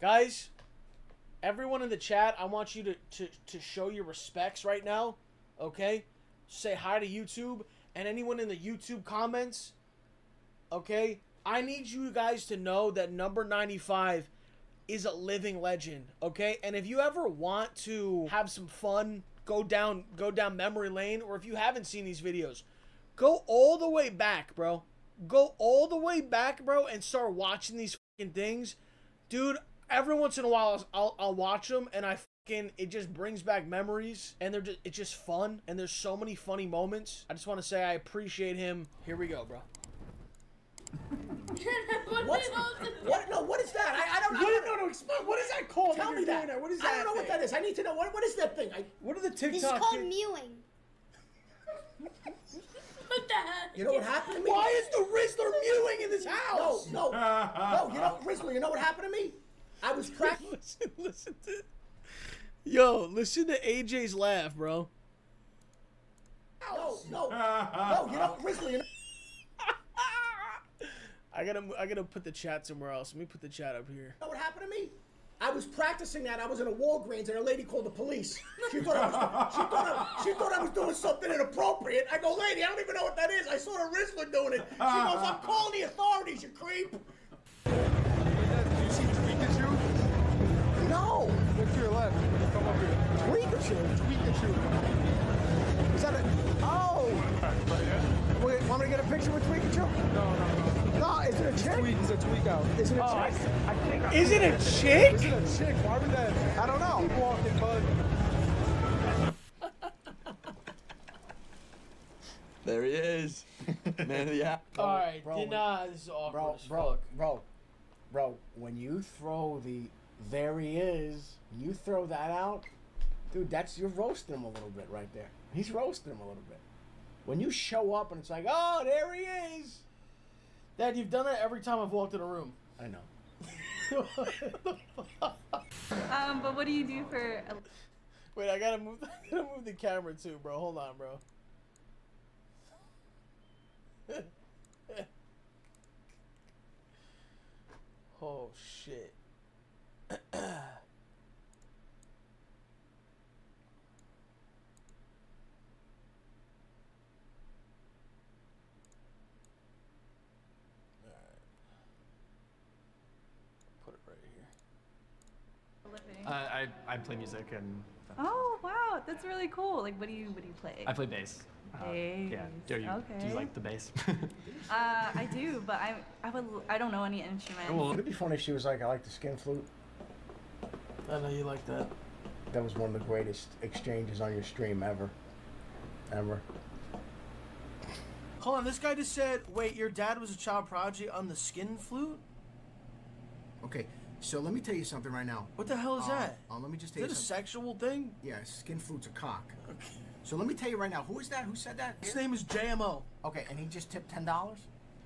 Guys, everyone in the chat, I want you to, to, to show your respects right now. Okay? Say hi to YouTube and anyone in the YouTube comments. Okay? I need you guys to know that number 95 is a living legend, okay? And if you ever want to have some fun, go down go down memory lane or if you haven't seen these videos, go all the way back, bro. Go all the way back, bro, and start watching these things. Dude, every once in a while I'll, I'll watch them and I fucking it just brings back memories and they're just it's just fun and there's so many funny moments. I just want to say I appreciate him. Here we go, bro. What's what? No, what is that? I, I don't know. What, no, no, explain. What is that called? Tell me you're that. doing there? I don't know what that is. I need to know what. What is that thing? I, What are the This is called mewing. What the heck? you know what happened to me? Why is the Rizzler mewing in this house? No, no, no. You know, Rizzler. You know what happened to me? I was practicing. listen, listen to. Yo, listen to AJ's laugh, bro. No, no, no. You know, Rizzler. You know, I gotta, I gotta put the chat somewhere else. Let me put the chat up here. know what happened to me? I was practicing that. I was in a Walgreens and a lady called the police. She thought I was, she thought I, she thought I was doing something inappropriate. I go, lady, I don't even know what that is. I saw the Rizzler doing it. She goes, I'm calling the authorities, you creep. Want me to get a picture with Tweekachu? No, no, no. No, is it a chick? Tweak. It's a tweak out. Is it a oh, chick? Is it a chick? Is it a chick? Why would that? I don't know. Keep walking, bud. There he is. Man of the hour. All right, bro, did. This is awkward Bro, as bro, fuck. bro, bro, when you throw the there he is, you throw that out, dude, that's you're roasting him a little bit right there. He's roasting him a little bit. When you show up and it's like, oh, there he is. Dad, you've done that every time I've walked in a room. I know. Um, but what do you do for? Wait, I gotta move. I gotta move the camera too, bro. Hold on, bro. oh shit. Alright. Put it right here. a living? Uh, I, I play music and oh wow, that's really cool. Like, what do you what do you play? I play bass. Uh, yeah. Do you, do you like the bass? Uh, I do, but I I would I don't know any instrument. well, it'd be funny if she was like, I like the skin flute? I know you like that. That was one of the greatest exchanges on your stream ever. Ever. Hold on, this guy just said, wait, your dad was a child prodigy on the skin flute? Okay, so let me tell you something right now. What the hell is Uh, that? uh, let me just Is tell that you a sexual thing? Yeah, skin flute's a cock. Okay. So let me tell you right now, who is that? Who said that? His name is JMO. Okay, and he just tipped ten dollars.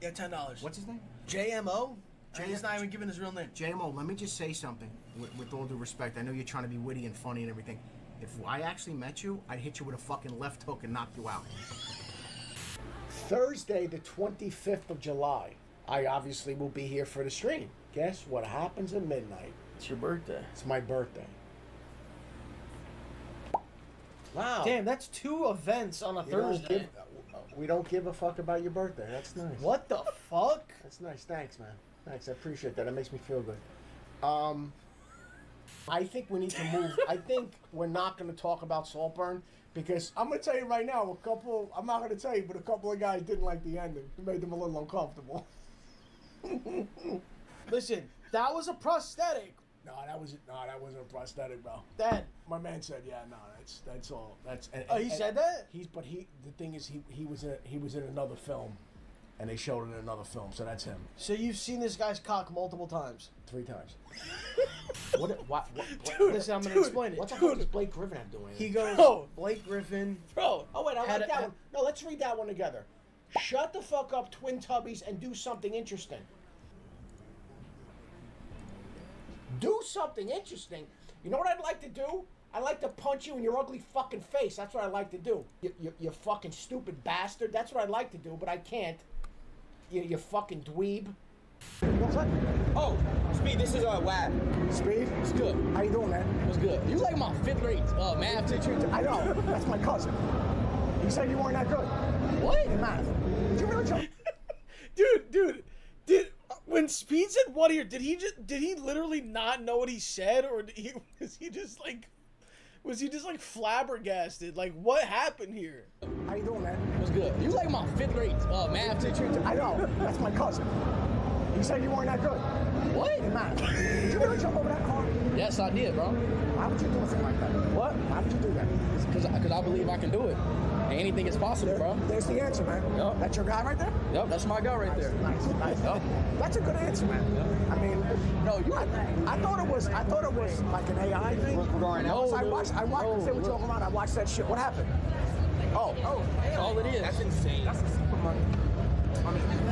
Yeah, ten dollars. What's his name? JMO? J- He's not even giving his real name. JMO, let me just say something with, with all due respect. I know you're trying to be witty and funny and everything. If I actually met you, I'd hit you with a fucking left hook and knock you out. Thursday, the 25th of July, I obviously will be here for the stream. Guess what happens at midnight? It's your birthday. It's my birthday. Wow. Damn, that's two events on a You don't Thursday. give- we don't give a fuck about your birthday. That's nice. What the fuck? That's nice. Thanks, man. Thanks. I appreciate that. It makes me feel good. Um, I think we need to move. I think we're not going to talk about Saltburn because I'm going to tell you right now. A couple. I'm not going to tell you, but a couple of guys didn't like the ending. It made them a little uncomfortable. Listen, that was a prosthetic. No, that was no, that wasn't a prosthetic, bro. Dad. My man said, "Yeah, no, that's that's all. That's." And, Oh, he and- said that? He's but he. The thing is, he he was in he was in another film, and they showed it in another film, so that's him So you've seen this guy's cock multiple times. three times. what, what, what, what, Dude, Listen, I'm gonna dude, explain it. What the Dude. hell does Blake Griffin have to do with He goes, Bro. Blake Griffin. Bro, oh wait, I Had like a- that had- one. No, let's read that one together. Shut the fuck up, Twin Tubbies, and do something interesting. Do something interesting. You know what I'd like to do? I'd like to punch you in your ugly fucking face. That's what I'd like to do. You, you, you fucking stupid bastard. That's what I'd like to do, but I can't. You, you fucking dweeb. What's that? Oh, Speed, this is uh Wab. Speed? What's good? How you doing, man? What's good? You like my fifth grade uh, math teacher? I know. That's my cousin. He said you weren't that good What? in math. Did you really try? dude, dude, did when Speed said what here? Did he just did he literally not know what he said, or did he was he just like was he just like flabbergasted? Like what happened here? How you doing, man? What's good? You like my fifth grade uh, math teacher? I know. That's my cousin. He said you weren't that good What? in math. Did you really jump over that car? Yes, I did, bro. Why would you do something like that? What? Why would you do that? Because cause I believe I can do it. And anything is possible, bro. There's the answer, man. Yup. That's your guy right there? Yep, that's my guy right there. Nice, nice. Yup. That's a good answer, man. I mean, No, you. I, I thought it was. I thought it was like an AI thing. Regarding No, no, I watched. I watched. No, they were look. talking about. I watched that shit. What happened? Oh, oh, That's all it is. That's insane. That's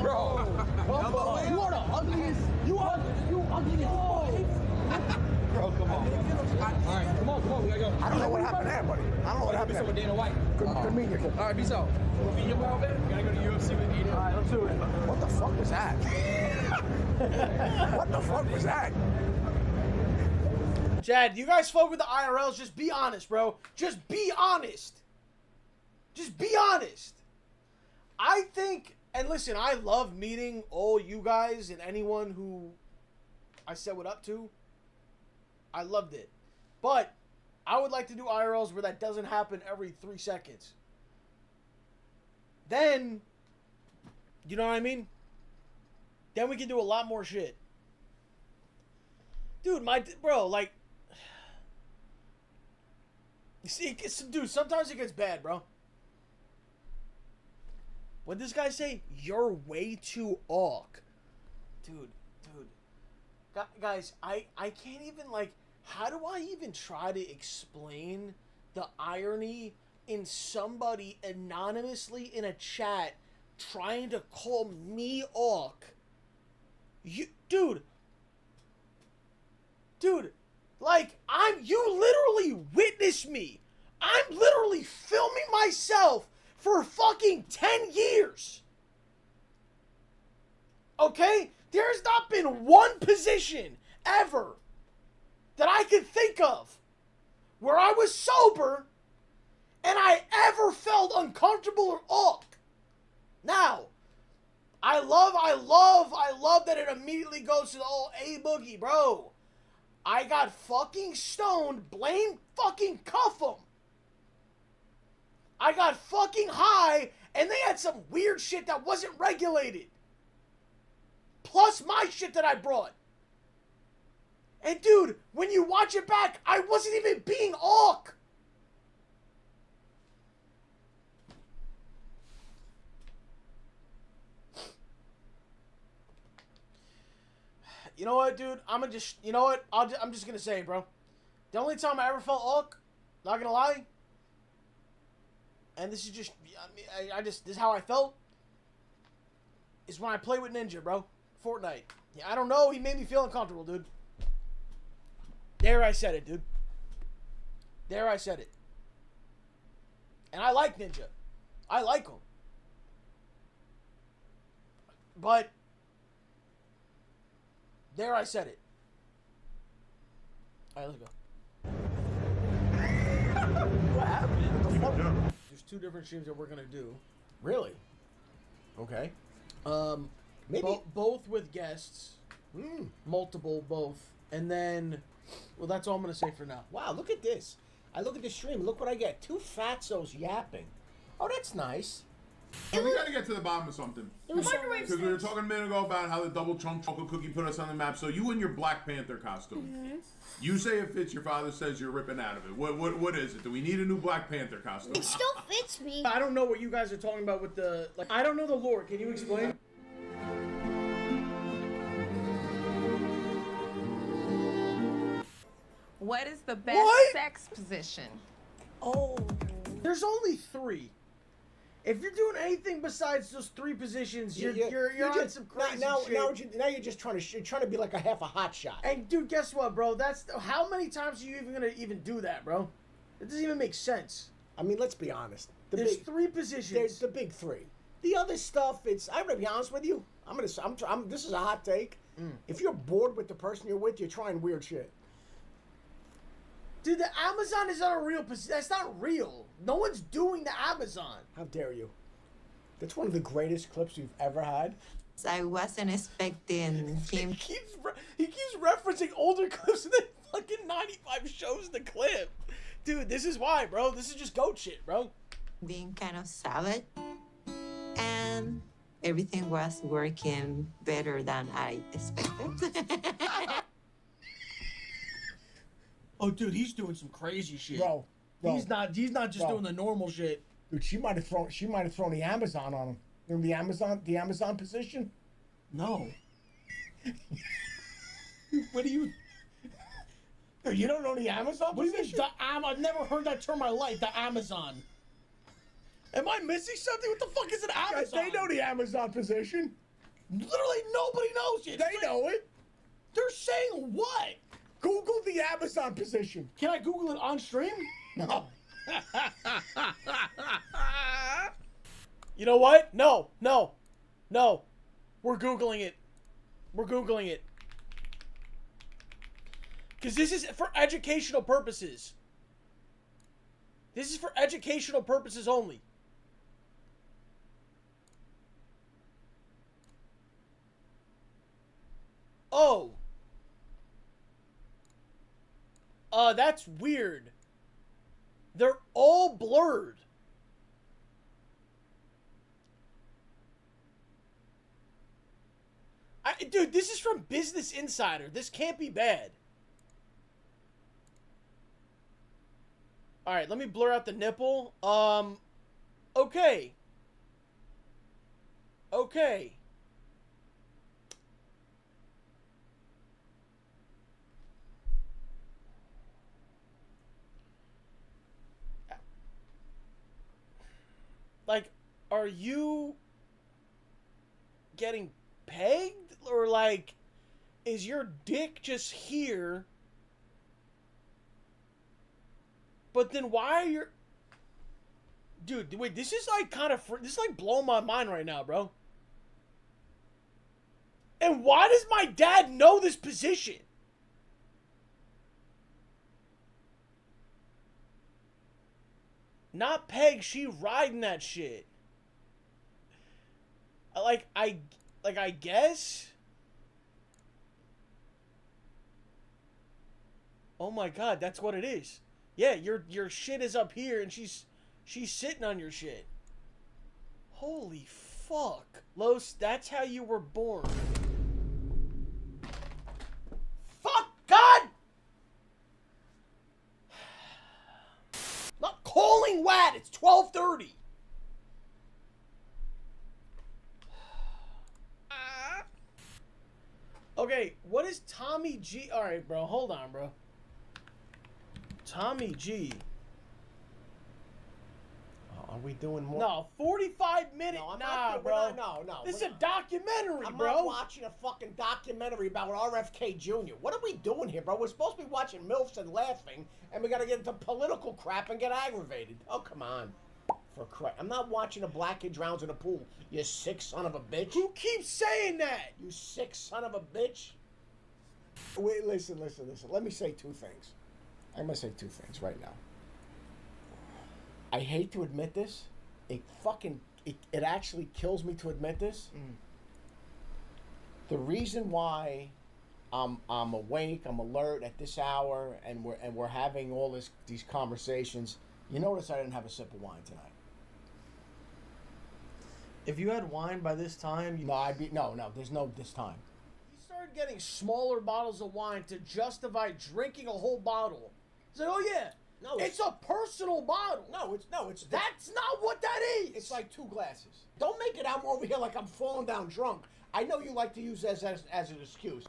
Bro, Bubba, you are the ugliest. You are you ugliest. Bro, come on. All right, come on, come on. We gotta go. I don't know what happened there, buddy. I don't know what happened Episode with there. Dana White. Good, good meeting you. kid. All right, peace out. Be your man. Gotta go to UFC with Dana. All right, let's do it. What the fuck was that? what the fuck was that? Chad, you guys spoke with the IRLs. Just be honest, bro. Just be honest. Just be honest. I think, and listen, I love meeting all you guys and anyone who I said what up to. I loved it. But I would like to do IRLs where that doesn't happen every three seconds. Then, you know what I mean? Then we can do a lot more shit. Dude, my bro, like, see, it gets, dude, sometimes it gets bad, bro. What this guy say? You're way too awk, dude, dude. Guys, I I can't even like. How do I even try to explain the irony in somebody anonymously in a chat trying to call me awk? You, dude, dude, like I'm you literally witnessed me. I'm literally filming myself for fucking 10 years. Okay? There's not been one position ever that I could think of where I was sober and I ever felt uncomfortable or awk. Now, I love, I love, I love that it immediately goes to the old A Boogie, bro. I got fucking stoned. Blame fucking cuff 'em. I got fucking high, and they had some weird shit that wasn't regulated. Plus my shit that I brought. And dude, when you watch it back, I wasn't even being awk. You know what, dude? I'm gonna just, you know what? Ju- I'm just gonna say, bro. The only time I ever felt awk, not gonna lie, and this is just, I, mean, I, I just, this is how I felt, is when I play with Ninja, bro. Fortnite. Yeah, I don't know. He made me feel uncomfortable, dude. There I said it, dude. There I said it. And I like Ninja. I like him. But there I said it. All right, let's go. What happened? There's two different streams that we're gonna do. Really? Okay. Um, Maybe. bo- both with guests, Hmm. multiple, both, and then, well, that's all I'm gonna say for now. Wow, look at this. I look at the stream. Look what I get. Two fatsos yapping. Oh, that's nice. So we got to get to the bottom of something. Microwave Because we were talking a minute ago about how the double chunk chocolate cookie put us on the map. So you in your Black Panther costume. You say it fits. Your father says you're ripping out of it. What what what is it? Do we need a new Black Panther costume? It still fits me. I don't know what you guys are talking about with the like. I don't know the lore. Can you explain? What is the best What? sex position? Oh, there's only three. If you're doing anything besides those three positions, you're Yeah, you're, you're, on just, some crazy now, shit. now, now, now you're just trying to sh- you're trying to be like a half a hot shot. And dude, guess what, bro? That's how many times are you even gonna even do that, bro? It doesn't even make sense. I mean, let's be honest. The There's big, three there's the big three. The other stuff, it's I'm gonna be honest with you. I'm gonna. I'm, I'm. This is a hot take. Mm. If you're bored with the person you're with, you're trying weird shit. Dude, the Amazon is not a real position. That's not real. No one's doing the Amazon. How dare you? That's one of the greatest clips we've ever had. I wasn't expecting He him keeps re- he keeps referencing older clips and then fucking 95 shows the clip. Dude, this is why, bro. This is just goat shit, bro. being kind of savage, and everything was working better than I expected. Oh, dude, he's doing some crazy shit. Bro, bro. he's not. He's not just Bro. doing the normal shit. Dude, she might have thrown. She might have thrown the Amazon on him. Remember the Amazon? The Amazon position? No. what do you? Dude, you don't know the Amazon What do you mean? position? The Am- I've never heard that term in my life. The Amazon. Am I missing something? What the fuck is an Guys, Amazon? they know the Amazon position. Literally nobody knows it. They know it. They're saying what? Google the Amazon position. Can I Google it on stream? No. You know what? No, no, no. We're Googling it. We're Googling it. Because this is for educational purposes. This is for educational purposes only. Oh. Uh, that's weird. They're all blurred. I, dude, this is from Business Insider. This can't be bad. All right, let me blur out the nipple. Um, okay. Okay. Like, are you getting pegged? Or, like, is your dick just here? But then why are your. Dude, wait, this is like kind of. Fr- this is like blowing my mind right now, bro. And why does my dad know this position? Not Peg, she riding that shit. Like I like I guess. Oh my god, that's what it is. Yeah, your your shit is up here and she's she's sitting on your shit. Holy fuck. Los, that's how you were born. Fuck God! Not calling Wad, it's 1230. Okay, what is Tommy G? All right, bro, hold on, bro. Tommy G. Uh, are we doing more? No, 45 minute. No, I'm nah, not, we're bro. not- no, no. This is we're a not. documentary, I'm bro. not watching a fucking documentary about RFK Jr. What are we doing here, bro? We're supposed to be watching MILFs and laughing, and we gotta get into political crap and get aggravated. Oh, come on. For Christ. I'm not watching a black kid drowns in a pool. You sick son of a bitch. Who keeps saying that? You sick son of a bitch. Wait, listen, listen, listen. Let me say two things. I'm gonna say two things right now. I hate to admit this. It fucking it, it actually kills me to admit this. Mm. The reason why I'm I'm awake, I'm alert at this hour, and we're and we're having all this these conversations. You notice I didn't have a sip of wine tonight. If you had wine by this time, you No, I'd be no, no. There's no this time. He started getting smaller bottles of wine to justify drinking a whole bottle. He's like, oh yeah, No, it's a personal bottle. No, it's no, it's That's not what that is. It's like two glasses. Don't make it I'm over here like I'm falling down drunk. I know you like to use this as, as an excuse.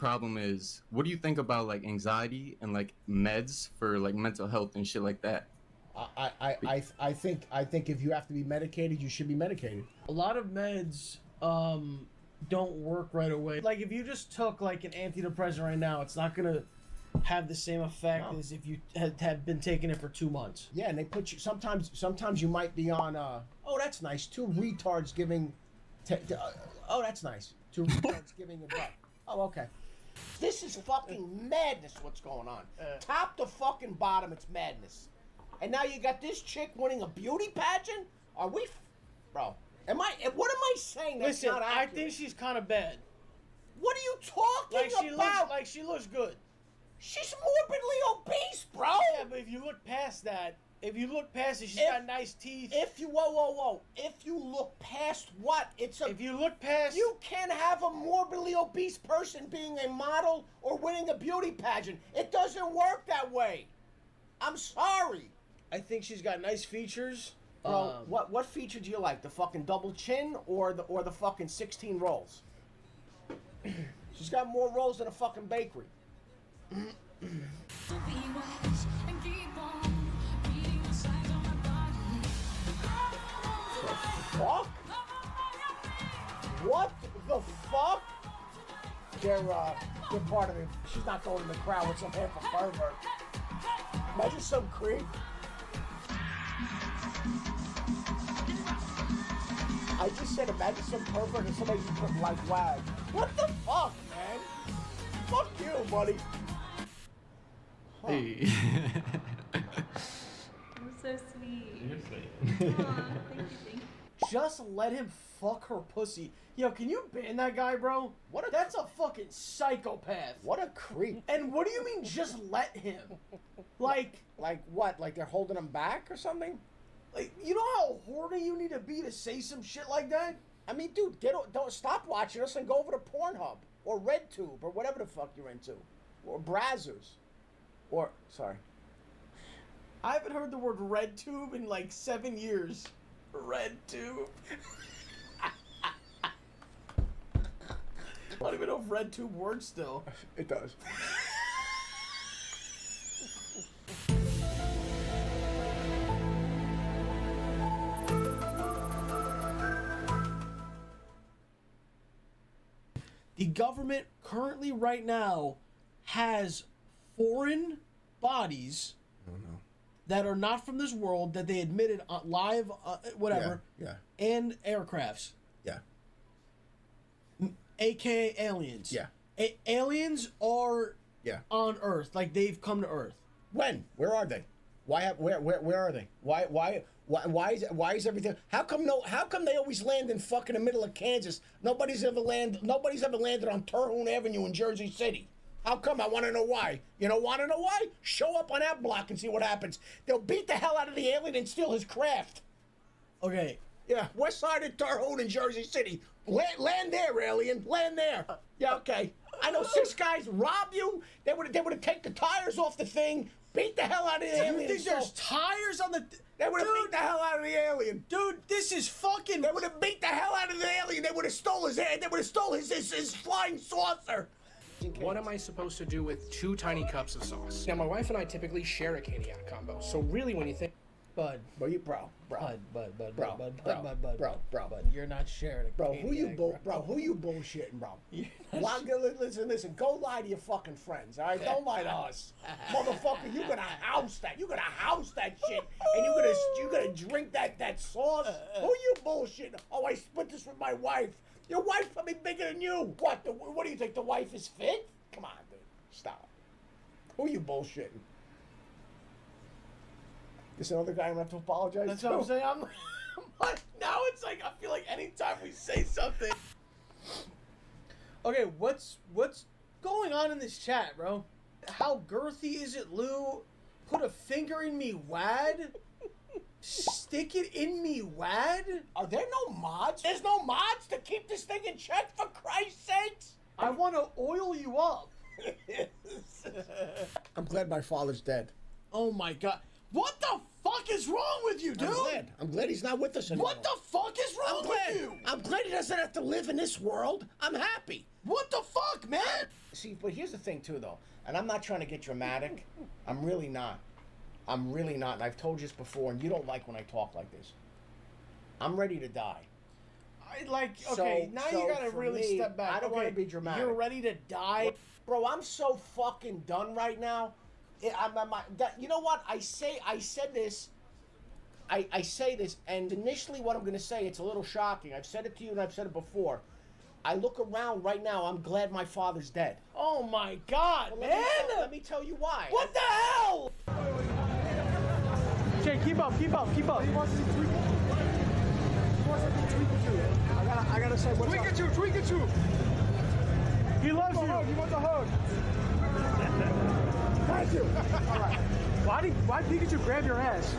Problem is, what do you think about like anxiety and like meds for like mental health and shit like that? I, I, I, I think I think if you have to be medicated, you should be medicated. A lot of meds um don't work right away. Like if you just took like an antidepressant right now, it's not gonna have the same effect No. as if you had, had been taking it for two months. Yeah, and they put you sometimes. Sometimes you might be on. Uh, oh, that's nice. Two retards giving. Te- te- uh, oh, that's nice. Two retards giving a buck. Oh, okay. This is fucking madness. What's going on? Uh. Top to fucking bottom, it's madness. And now you got this chick winning a beauty pageant. Are we, f- bro? Am I? Eh, what am I saying? That's Listen, not I think she's kind of bad. What are you talking Like she about? looks like she looks good. She's morbidly obese, bro. Yeah, but if you look past that, if you look past it, she's If- got nice teeth. If you whoa whoa whoa, if you look past what it's a if you look past, You can't have a morbidly obese person being a model or winning a beauty pageant. It doesn't work that way. I'm sorry. I think she's got nice features. Bro, Um, what what feature do you like? The fucking double chin or the or the fucking 16 rolls? She's got more rolls than a fucking bakery. Fuck? What the fuck? They're uh they're part of it. She's not going in the crowd with some half a pervert. Imagine some creep. I just said imagine some pervert and somebody just put like wag. What the fuck, man? Fuck you, buddy. Hey. You're so sweet. You're sweet. Aw, thank you, thank you. Just let him fuck her pussy. Yo, can you ban that guy, bro? What a- That's a fucking psychopath. What a creep. And what do you mean just let him? Like, Like what? Like they're holding him back or something? like you know how horny you need to be to say some shit like that? I mean, dude, get don't stop watching us and go over to Pornhub or RedTube or whatever the fuck you're into, or Brazzers, or sorry. I haven't heard the word red tube in like seven years. Red tube. I don't even know if red tube works still. It does. The government currently, right now, has foreign bodies oh, that are not from this world that they admitted on live, uh, whatever, Yeah. and aircrafts, Yeah. aka aliens. Yeah. A- aliens are Yeah. on Earth, like they've come to Earth. When? Where are they? Why? Have, where? Where? Where are they? Why? Why? Why? Why is? Why is everything? How come no? How come they always land in fucking the middle of Kansas? Nobody's ever land. Nobody's ever landed on Terhune Avenue in Jersey City. How come? I want to know why. You know, want to know why? Show up on that block and see what happens. They'll beat the hell out of the alien and steal his craft. Okay, Yeah, west side of Terhune in Jersey City. Land, land there, alien. Land there. Yeah, okay. I know six guys rob you. They would they would have taken the tires off the thing, beat the hell out of the you alien. think there's tires on the? They would have beat the hell out of the alien. Dude, this is fucking. They would have beat the hell out of the alien. They would have stole his head. They would have stole his, his his flying saucer. What am I supposed to do with two tiny cups of sauce? Now, my wife and I typically share a caniac combo, so really, when you think, Bud, Bro, you bro, bro, bud, bud, bud, Bro, bud, bud, bro, bud, bud, bud, bro, bro. bud. You're not sharing a bro. Who you Caniac, bull, bro? Who you bullshitting, bro? Lie, go- listen, listen. Go lie to your fucking friends. All right, don't lie to us, motherfucker. You gonna house that? You gonna house that shit, and you gonna you gonna drink that that sauce? Uh, uh. Who you bullshitting? Oh, I split this with my wife. Your wife probably bigger than you. What? The, what do you think? The wife is fit? Come on, dude. Stop. Who are you bullshitting? This another guy I'm gonna have to apologize. That's to? what I'm saying. I'm, I'm like, now it's like I feel like anytime we say something. Okay, what's what's going on in this chat, bro? How girthy is it, Lou? Put a finger in me, wad. Stick it in me, wad. Are there no mods? There's no mods to keep this thing in check, for Christ's sakes! I want to oil you up. I'm glad my father's dead. Oh my god. What the fuck is wrong with you, dude? I'm glad. I'm glad he's not with us anymore. What the fuck is wrong with you? I'm glad he doesn't have to live in this world. I'm happy. What the fuck, man? See, but here's the thing too, though, and I'm not trying to get dramatic. I'm really not. I'm really not, and I've told you this before, and you don't like when I talk like this. I'm ready to die. I like So- okay. now so you gotta really me, step back. I don't okay, wanna be dramatic. You're ready to die. Bro, I'm so fucking done right now. I- I'm, I'm, I- that, you know what? I say, I said this. I, I say this, and initially, what I'm going to say, it's a little shocking. I've said it to you, and I've said it before. I look around right now. I'm glad my father's dead. Oh my god, Well, let man! me tell- let me tell you why. What the hell? Jay, keep up, keep up, keep up. He wants to be tweaking. He wants to be Tweakachu. I gotta, I gotta say what's up. Tweakachu, Tweakachu. He loves you. He wants a hug. Thank you. All right. Why did why did Pikachu grab your ass?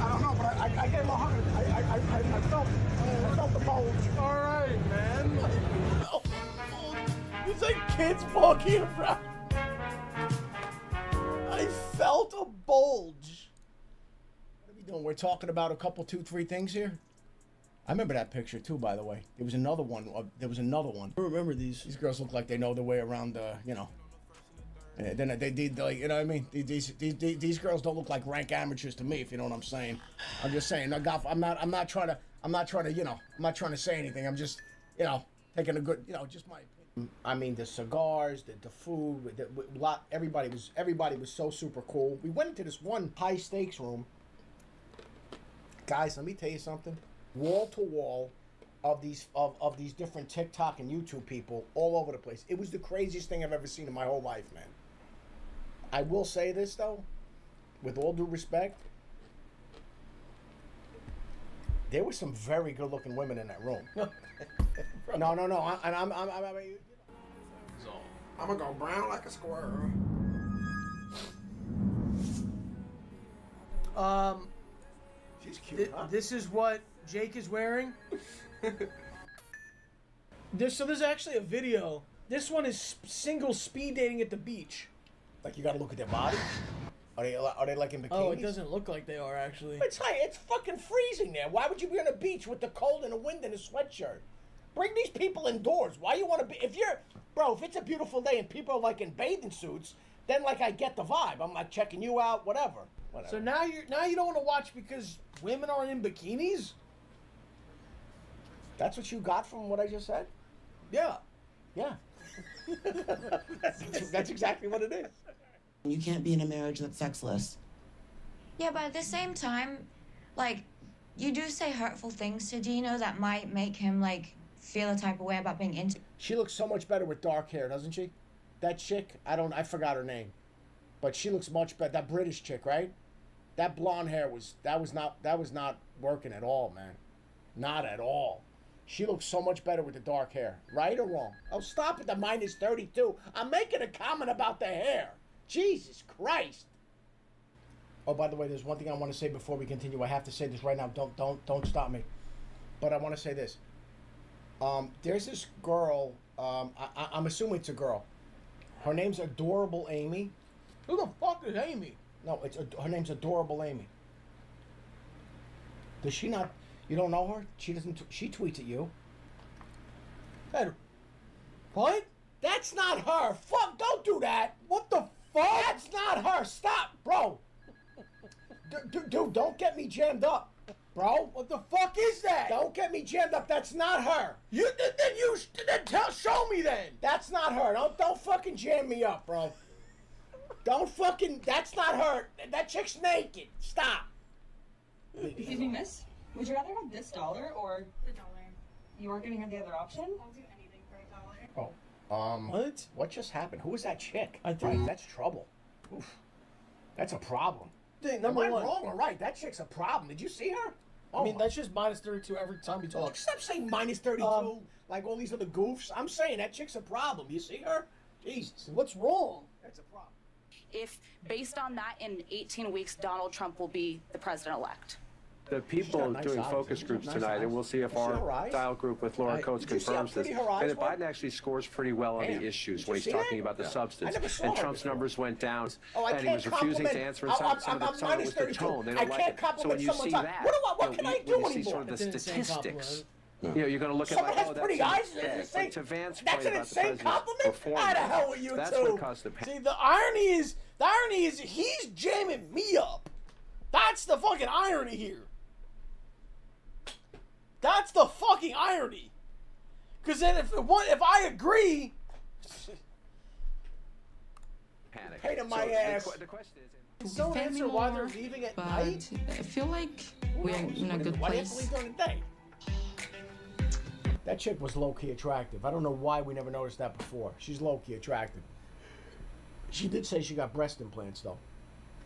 I don't know, but I, I, I gave him a hug. I, I, I, I, I felt, I felt the bulge. All right, man. It's like kids walking around. I felt a bulge. What are we doing? We're talking about a couple, two, three things here. I remember that picture too, by the way. There was another one. Uh, there was another one. I remember these. These girls look like they know their way around. Uh, you know. And then they did like you know what I mean. These, these these these girls don't look like rank amateurs to me, if you know what I'm saying. I'm just saying. I got. I'm not. I'm not trying to. I'm not trying to. You know. I'm not trying to say anything. I'm just. You know. Taking a good. You know. Just my opinion. I mean, the cigars, the, the food, the, the lot. Everybody was. Everybody was so super cool. We went into this one high stakes room. Guys, let me tell you something. Wall to wall, of these of, of these different TikTok and YouTube people all over the place. It was the craziest thing I've ever seen in my whole life, man. I will say this though, with all due respect, there were some very good-looking women in that room. no, no, no. I, and I'm, I'm, I'm, I'm, I'm gonna go brown like a squirrel. Um, She's cute, thi- huh? this is what Jake is wearing. this, so there's actually a video. This one is single speed dating at the beach. Like you gotta look at their body. Are they are they like in bikinis? Oh, it doesn't look like they are actually. It's high. It's fucking freezing there. Why would you be on a beach with the cold and the wind and a sweatshirt? Bring these people indoors. Why you want to be? If you're, bro, if it's a beautiful day and people are like in bathing suits, then like I get the vibe. I'm like checking you out, whatever. Whatever. So now you now you don't want to watch because women are in bikinis. that's what you got from what I just said. Yeah. Yeah. that's, that's exactly what it is. You can't be in a marriage that's sexless. Yeah, but at the same time, like, you do say hurtful things to Dino that might make him, like, feel a type of way about being into. She looks so much better with dark hair, doesn't she? That chick, I don't, I forgot her name, but she looks much better. That British chick, right? That blonde hair was that was not that was not working at all, man. Not at all. She looks so much better with the dark hair, right or wrong? Oh, stop at the minus thirty-two. I'm making a comment about the hair. Jesus Christ. Oh, by the way, there's one thing I want to say before we continue. I have to say this right now. Don't don't don't stop me. But I want to say this. Um, there's this girl. Um, I, I, I'm assuming it's a girl. Her name's Adorable Amy. Who the fuck is Amy? No, it's her name's Adorable Amy. Does she not? You don't know her? She doesn't. She tweets at you. Hey, what? That's not her. Fuck! Don't do that. What the fuck? That's not her. Stop, bro. D- d- dude, don't get me jammed up, bro. What the fuck is that? Don't get me jammed up. That's not her. You then you then tell show me then. That's not her. Don't don't fucking jam me up, bro. Don't fucking. That's not her. That chick's naked. Stop. Excuse me, miss. Would you rather have this dollar or the dollar? You aren't gonna have the other option? I'll do anything for a dollar. Oh. Um. What? What just happened? Who was that chick? I think- Right, that's trouble. Oof. That's a problem. Thing, Am number I one. wrong or right? That chick's a problem. Did you see her? I mean, my- that's just minus thirty-two every time we talk. Stop saying minus 32 Um, like all these other goofs. I'm saying that chick's a problem. You see her? Jesus. What's wrong? That's a problem. If, based on that, in 18 weeks, Donald Trump will be the president elect. the people nice doing eyes. focus groups nice tonight, eyes. and we'll see if You see her our dial group with Laura Coates Did you see how confirms this. pretty her eyes And that? Biden actually scores pretty well on Damn. the issues when he's talking that? about the Yeah. Substance. And Trump's before. numbers went down, Oh, and he was refusing to answer, and I'm- some, I'm- some of the, I'm some of it minus was the tone. They don't like can't it. So when you see eye. that, What do I- what you can know, I when do you see sort of the It's an insane statistics, compliment. you know, you're going to look at Someone like, has oh, that's pretty an- eyes. It's insane. to Vance That's an insane compliment. How the hell are you That's two? what caused the See, the irony is, the irony is, he's jamming me up. That's the fucking irony here. That's the fucking irony. Because then, if it, if I agree, panic. Pain in my the ass. que- The question is, so Defend me answer why more, they're leaving at night. I feel like we're in a good Why do you have to place. leave during the day? That chick was low key attractive. I don't know why we never noticed that before. She's low key attractive. She did say she got breast implants though.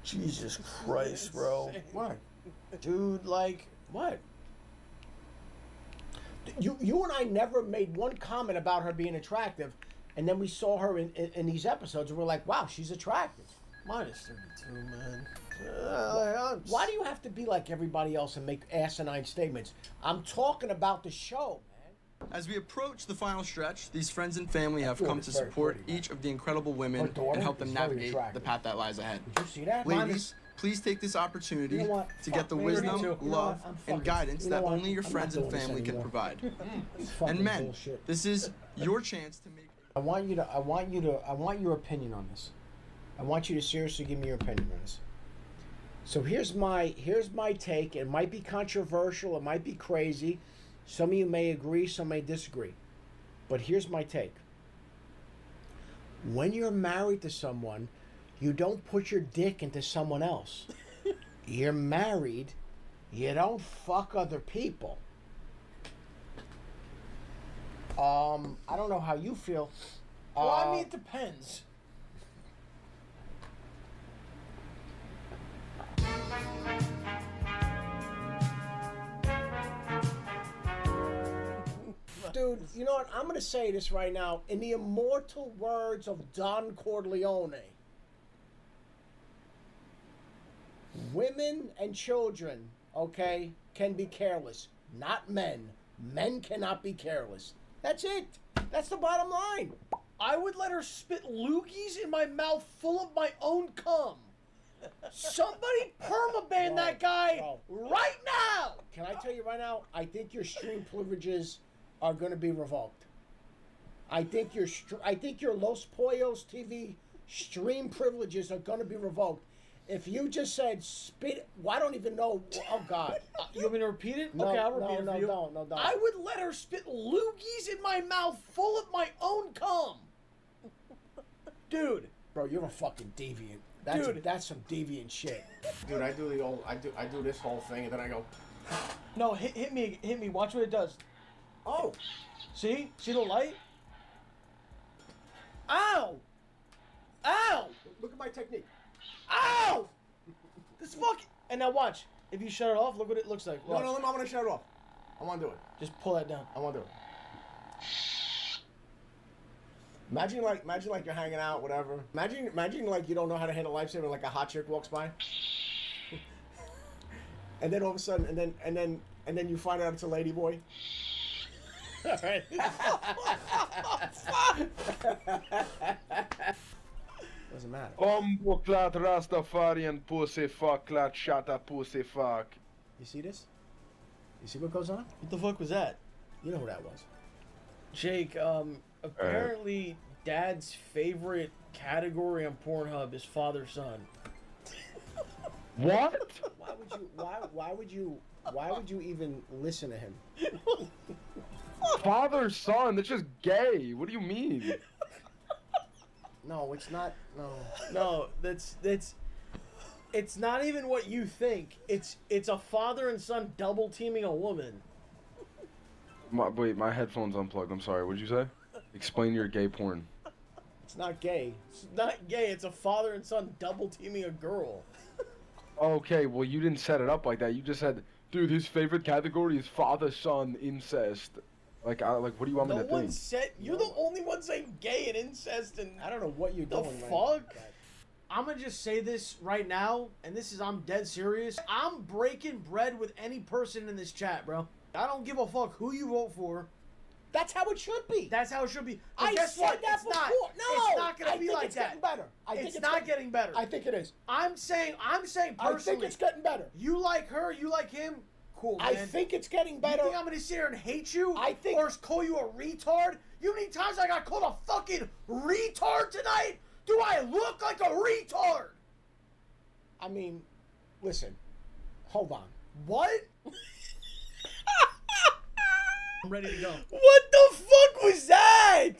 Jesus Christ, bro. What? Dude, like, What? You you and I never made one comment about her being attractive, and then we saw her in, in, in these episodes, and we're like, wow, she's attractive. minus 32, man. Uh, I'm- Why do you have to be like everybody else and make asinine statements? I'm talking about the show. As we approach the final stretch, these friends and family have come to support each of the incredible women and help them navigate the path that lies ahead. Did you see that? Ladies, please take this opportunity to get the wisdom, 32. You know love, what? I'm fucking- and guidance that only your friends and family can provide. Mm. And men, this is your chance to make I want you to. I want you to. I want your opinion on this. I want you to seriously give me your opinion on this. So here's my here's my take. It might be controversial. It might be crazy. Some of you may agree. Some may disagree. But here's my take. When you're married to someone, you don't put your dick into someone else. you're married. You don't fuck other people. Um, I don't know how you feel. well, I Uh, mean, it depends. Dude, you know what? I'm going to say this right now. In the immortal words of Don Corleone, women and children, okay, can be careless. Not men. Men cannot be careless. That's it. That's the bottom line. I would let her spit loogies in my mouth full of my own cum. Somebody permaban that guy right now. Can I tell you right now? I think your stream privileges are going to be revoked. I think your I think your Los Pollos TV stream privileges are going to be revoked. If you just said spit, well, I don't even know. Oh God! Uh, You want me to repeat it? No, okay, I'll repeat no, it no, for you. no, no, no. I would let her spit loogies in my mouth full of my own cum. Dude. Bro, you're a fucking deviant. That's Dude. that's some deviant shit. Dude, I do the old, I do, I do this whole thing, and then I go. No, hit, hit me, hit me. Watch what it does. Oh, see, see the light? Ow! Ow! Look at my technique. Ow! This fucking. And now watch. If you shut it off, look what it looks like. No, Watch. no, no, I'm gonna shut it off. I want to do it. Just pull that down. I want to do it. Imagine like, imagine like you're hanging out, whatever. Imagine, imagine like you don't know how to handle lifesaver, like a hot chick walks by, and then all of a sudden, and then, and then, and then you find out it's a lady boy. All right. Doesn't matter. Omboklat Rastafarian pussy fuck clat shut up pussy fuck. You see this? You see what goes on? What the fuck was that? You know who that was? Jake, um, apparently dad's favorite category on Pornhub is father son. What? Why would you? Why? Why would you? Why would you even listen to him? Father son, that's just gay. What do you mean? No, it's not. No. No, that's that's it's not even what you think. It's it's a father and son double teaming a woman. My, wait, my headphones unplugged. I'm sorry. What'd you say? Explain your gay porn. It's not gay. It's not gay, it's a father and son double teaming a girl. Okay, well you didn't set it up like that. You just said, dude, his favorite category is father son incest. Like, I, like, what do you want No me to one think? said you're the only one saying gay and incest and I don't know what you're the doing. man. fuck. I'm gonna just say this right now, and this is I'm dead serious. I'm breaking bread with any person in this chat, bro. I don't give a fuck who you vote for. That's how it should be. That's how it should be. But I guess said what? that it's not. before. No, it's not gonna I be think like it's that. getting better. I think it's, it's not getting- getting better. I think it is. I'm saying. I'm saying personally. I think it's getting better. You like her. You like him. Cool, I think it's getting better. You think I'm gonna sit here and hate you? I think- Or call you a retard? You many times I got called a fucking retard tonight? Do I look like a retard? I mean, listen. Hold on. What? I'm ready to go. What the fuck was that?